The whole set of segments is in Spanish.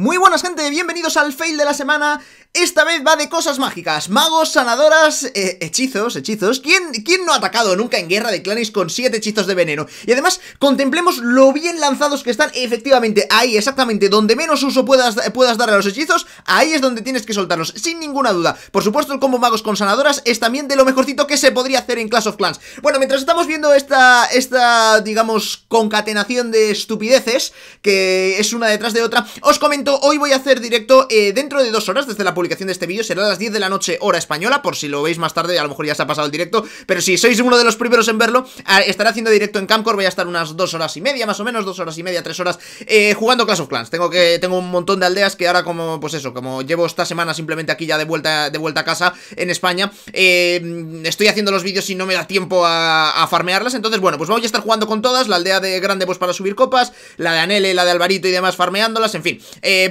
Muy buenas gente, bienvenidos al fail de la semana Esta vez va de cosas mágicas, magos, sanadoras, eh, hechizos, hechizos. ¿Quién, ¿Quién no ha atacado nunca en guerra de clanes con 7 hechizos de veneno? Y además, contemplemos lo bien lanzados que están. Efectivamente, ahí exactamente donde menos uso puedas, puedas dar a los hechizos Ahí es donde tienes que soltarlos, sin ninguna duda. Por supuesto el combo magos con sanadoras es también de lo mejorcito que se podría hacer en Clash of Clans. Bueno, mientras estamos viendo esta, esta digamos, concatenación de estupideces Que es una detrás de otra Os comento hoy voy a hacer directo eh, dentro de dos horas desde la publicación de este vídeo, será a las 10 de la noche hora española, por si lo veis más tarde, a lo mejor ya se ha pasado el directo, pero si sois uno de los primeros en verlo, estaré haciendo directo en Camcor, voy a estar unas dos horas y media, más o menos, dos horas y media, tres horas, eh, jugando Clash of Clans, tengo que tengo un montón de aldeas que ahora como, pues eso, como llevo esta semana simplemente aquí ya de vuelta, de vuelta a casa en España, eh, estoy haciendo los vídeos y no me da tiempo a, farmearlas, entonces bueno, pues voy a estar jugando con todas, la aldea de Grande pues para subir copas, la de Anele, la de Alvarito y demás farmeándolas, en fin,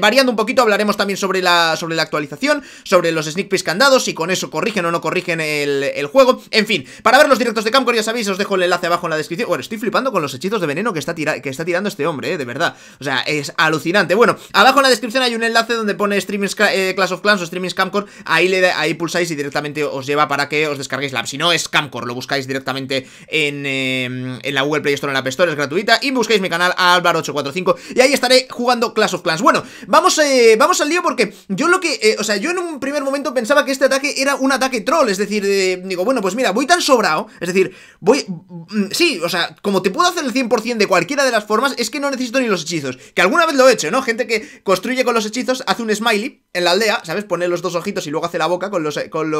variando un poquito hablaremos también sobre la, sobre la actualización, sobre los sneak peeks dado, si con eso corrigen o no corrigen el, juego, en fin, para ver los directos de Camcor ya sabéis, os dejo el enlace abajo en la descripción, bueno, estoy flipando con los hechizos de veneno que está, tirando este hombre, eh, de verdad, o sea, es alucinante, bueno, abajo en la descripción hay un enlace donde pone streamings eh, Clash of Clans o streamings Camcor, ahí, le, ahí pulsáis y directamente os lleva para que os descarguéis la app, si no es Camcor, lo buscáis directamente en, em, en la Google Play Store, en la App Store, es gratuita, y buscáis mi canal Álvaro845, y ahí estaré jugando Clash of Clans, bueno, vamos, eh, vamos al lío porque yo lo que, eh, yo en un primer momento pensaba que este ataque era un ataque troll, es decir, digo, bueno, pues mira, voy tan sobrado, es decir, voy, mm, sí, o sea, como te puedo hacer el 100% de cualquiera de las formas, es que no necesito ni los hechizos, que alguna vez lo he hecho, ¿no? Gente que construye con los hechizos, hace un smiley en la aldea, ¿sabes? Pone los dos ojitos y luego hace la boca con los, con,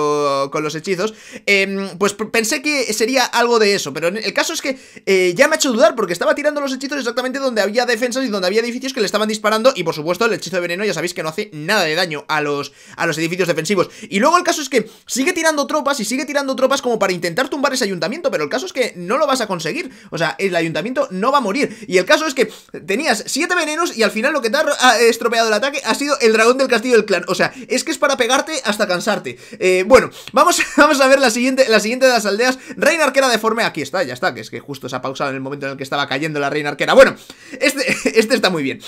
con los hechizos, em, pues pensé que sería algo de eso, pero el caso es que eh, ya me ha hecho dudar porque estaba tirando los hechizos exactamente donde había defensas y donde había edificios que le estaban disparando y por supuesto el hechizo de veneno ya sabéis que no hace nada de daño a los, a los edificios defensivos. Y luego el caso es que sigue tirando tropas y sigue tirando tropas como para intentar tumbar ese ayuntamiento, pero el caso es que no lo vas a conseguir. O sea, el ayuntamiento no va a morir. Y el caso es que tenías siete venenos y al final lo que te ha estropeado el ataque ha sido el dragón del castillo del clan. O sea, es que es para pegarte hasta cansarte. Eh, bueno, vamos, vamos a ver la siguiente, la siguiente de las aldeas. Reina arquera deforme, aquí está, ya está, que es que justo se ha pausado en el momento en el que estaba cayendo la reina arquera. Bueno, este, este está muy bien.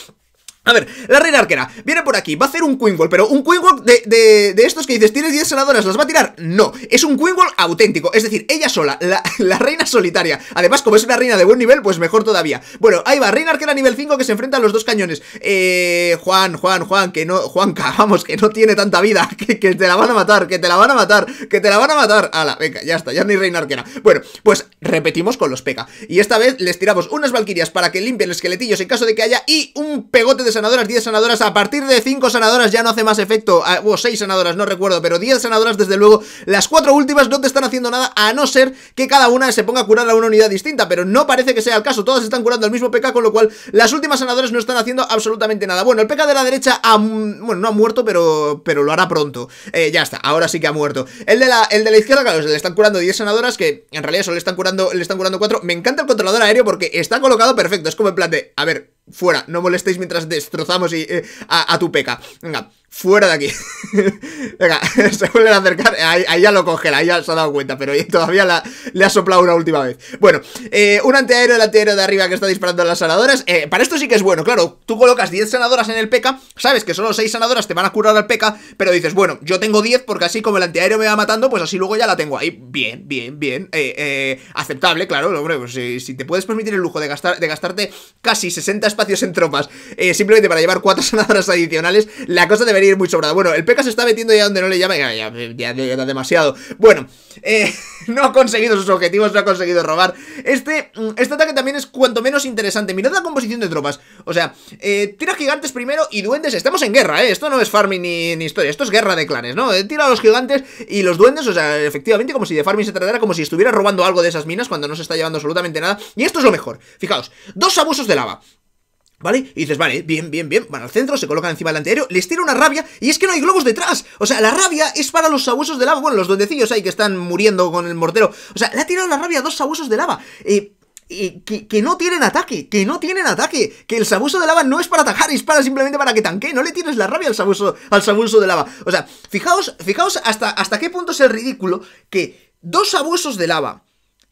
A ver, la reina arquera viene por aquí, va a hacer un Queen pero un Queen de, de, de, estos que dices, tienes 10 senadoras, ¿las va a tirar? No, es un Queen auténtico, es decir, ella sola, la, reina solitaria. Además, como es una reina de buen nivel, pues mejor todavía. Bueno, ahí va, reina arquera nivel 5 que se enfrenta a los dos cañones. Eh, Juan, Juan, Juan, que no, Juanca, vamos, que no tiene tanta vida, que, te la van a matar, que te la van a matar, que te la van a matar. Ala, venga, ya está, ya ni reina arquera. Bueno, pues repetimos con los peca. Y esta vez les tiramos unas valquirias para que limpien esqueletillos en caso de que haya y un pegote de sanadoras, 10 sanadoras, a partir de 5 sanadoras ya no hace más efecto, ah, o 6 sanadoras, no recuerdo, pero 10 sanadoras desde luego, las 4 últimas no te están haciendo nada, a no ser que cada una se ponga a curar a una unidad distinta, pero no parece que sea el caso, todas están curando el mismo PK, con lo cual las últimas sanadoras no están haciendo absolutamente nada. Bueno, el PK de la derecha, ha, bueno, no ha muerto, pero, pero lo hará pronto, eh, ya está, ahora sí que ha muerto. El de la, el de la izquierda, claro, le están curando 10 sanadoras, que en realidad solo le están curando, le están curando 4, me encanta el controlador aéreo porque está colocado perfecto, es como en plan de, a ver, fuera, no molestéis mientras destrozamos y, eh, a, a, tu peca. Venga, Fuera de aquí. Venga, se vuelven a acercar. Ahí, ya lo congela, ahí ya se ha dado cuenta, pero todavía le ha soplado una última vez. Bueno, eh, un antiaéreo, el antiaéreo de arriba que está disparando a las sanadoras. Eh, para esto sí que es bueno, claro. Tú colocas 10 sanadoras en el P.K., sabes que solo 6 sanadoras te van a curar al P.K., pero dices, bueno, yo tengo 10 porque así como el antiaéreo me va matando, pues así luego ya la tengo ahí. Bien, bien, bien. Eh, eh aceptable, claro. Hombre, pues si, te puedes permitir el lujo de, gastar, de gastarte casi 60 espacios en tropas simplemente para llevar 4 sanadoras adicionales, la cosa debería ir muy sobrada. Bueno, el P.K. se está metiendo ya donde no le llama, ya, ya, ya, demasiado. Bueno, eh, no ha conseguido sus objetivos, no ha conseguido robar. Este, mm, este ataque también es cuanto menos interesante. Mirad la composición de tropas. O sea, eh, tira gigantes primero y duendes. Estamos en guerra, ¿eh? Esto no es farming ni, ni historia, esto es guerra de clanes, ¿no? Eh, tira a los gigantes y los duendes, o sea, efectivamente, como si de farming se tratara, como si estuviera robando algo de esas minas cuando no se está llevando absolutamente nada. Y esto es lo mejor. Fijaos, dos abusos de lava. ¿Vale? Y dices, vale, bien, bien, bien, van al centro, se colocan encima del antiaéreo, les tira una rabia y es que no hay globos detrás. O sea, la rabia es para los sabuesos de lava, bueno, los duendecillos ahí que están muriendo con el mortero. O sea, le ha tirado la rabia a dos sabuesos de lava. Eh, que, no tienen ataque, que no tienen ataque, que el sabueso de lava no es para atacar, es para simplemente para que tanque, no le tienes la rabia al sabueso, al sabueso de lava. O sea, fijaos, fijaos hasta, hasta qué punto es el ridículo que dos sabuesos de lava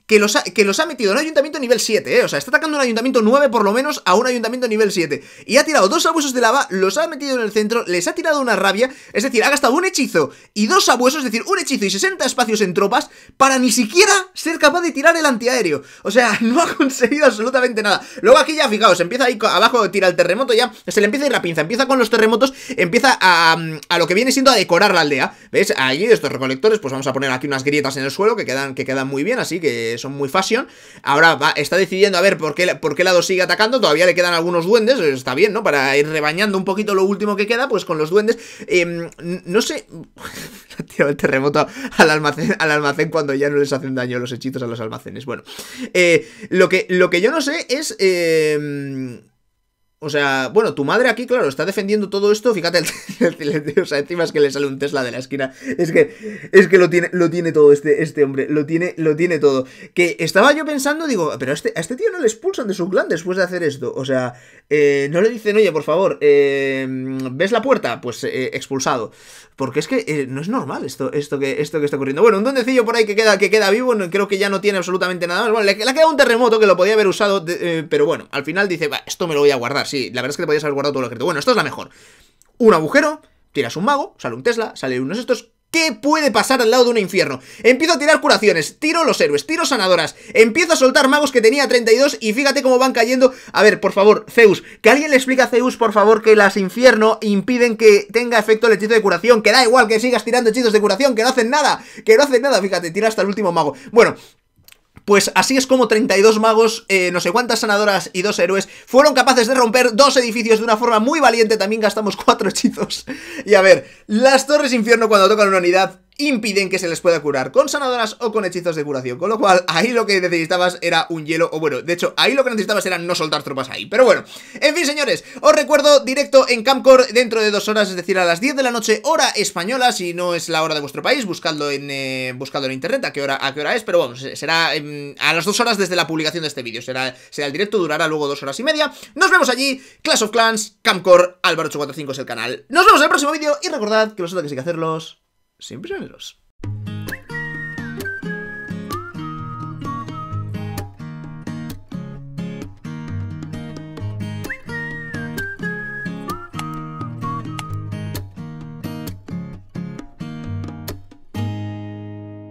que los, ha, que los ha metido en un ayuntamiento nivel 7, ¿eh? O sea, está atacando un ayuntamiento 9 por lo menos a un ayuntamiento nivel 7. Y ha tirado dos abuesos de lava, los ha metido en el centro, les ha tirado una rabia. Es decir, ha gastado un hechizo y dos abuesos, es decir, un hechizo y 60 espacios en tropas para ni siquiera ser capaz de tirar el antiaéreo. O sea, no ha conseguido absolutamente nada. Luego aquí ya, fijaos, empieza ahí abajo, tira el terremoto ya, se le empieza a ir la pinza, empieza con los terremotos, empieza a, a lo que viene siendo a decorar la aldea. ¿Ves? Ahí estos recolectores, pues vamos a poner aquí unas grietas en el suelo que quedan, que quedan muy bien, así que son muy fashion. Ahora va, está decidiendo a ver por qué, por qué lado sigue atacando. Todavía le quedan algunos duendes, está bien, ¿no? Para ir rebañando un poquito lo último que queda, pues con los duendes. Eh, no sé. Tío, el terremoto al almacén, al almacén cuando ya no les hacen daño los hechizos a los almacenes. Bueno, eh, lo, que, lo que yo no sé es. Eh, o sea, bueno, tu madre aquí, claro, está defendiendo todo esto. Fíjate, el, o sea, encima es que le sale un Tesla de la esquina. Es que, es que lo tiene, lo tiene todo este, este hombre. Lo tiene, lo tiene todo. Que estaba yo pensando, digo, pero a este, a este tío no le expulsan de su clan después de hacer esto. O sea, eh, no le dicen, oye, por favor, eh, ¿ves la puerta? Pues eh, expulsado. Porque es que eh, no es normal esto, esto, que, esto que está ocurriendo. Bueno, un duendecillo por ahí que queda, que queda vivo, creo que ya no tiene absolutamente nada más. Bueno, le, ha quedado un terremoto que lo podía haber usado, pero bueno, al final dice, va, esto me lo voy a guardar sí, la verdad es que te podías haber guardado todo lo que Bueno, esto es la mejor. Un agujero, tiras un mago, sale un Tesla, sale unos estos. ¿Qué puede pasar al lado de un infierno? Empiezo a tirar curaciones, tiro los héroes, tiro sanadoras, empiezo a soltar magos que tenía 32 y fíjate cómo van cayendo. A ver, por favor, Zeus, que alguien le explique a Zeus, por favor, que las infierno impiden que tenga efecto el hechizo de curación, que da igual que sigas tirando hechizos de curación, que no hacen nada, que no hacen nada, fíjate, tira hasta el último mago. Bueno, pues así es como 32 magos, eh, no sé cuántas sanadoras y dos héroes fueron capaces de romper dos edificios de una forma muy valiente. También gastamos cuatro hechizos. Y a ver, las torres infierno cuando tocan una unidad impiden que se les pueda curar con sanadoras o con hechizos de curación. Con lo cual, ahí lo que necesitabas era un hielo, o bueno, de hecho, ahí lo que necesitabas era no soltar tropas ahí. Pero bueno, en fin, señores, os recuerdo directo en Camcore dentro de dos horas, es decir, a las 10 de la noche, hora española, si no es la hora de vuestro país, buscadlo en, eh, buscadlo en internet a qué, hora, a qué hora es, pero bueno, será a las dos horas desde la publicación de este vídeo. Será, será el directo, durará luego dos horas y media. Nos vemos allí, Clash of Clans, Camcore, Álvaro845 es el canal. Nos vemos en el próximo vídeo y recordad que vosotros que hay que hacerlos siempre son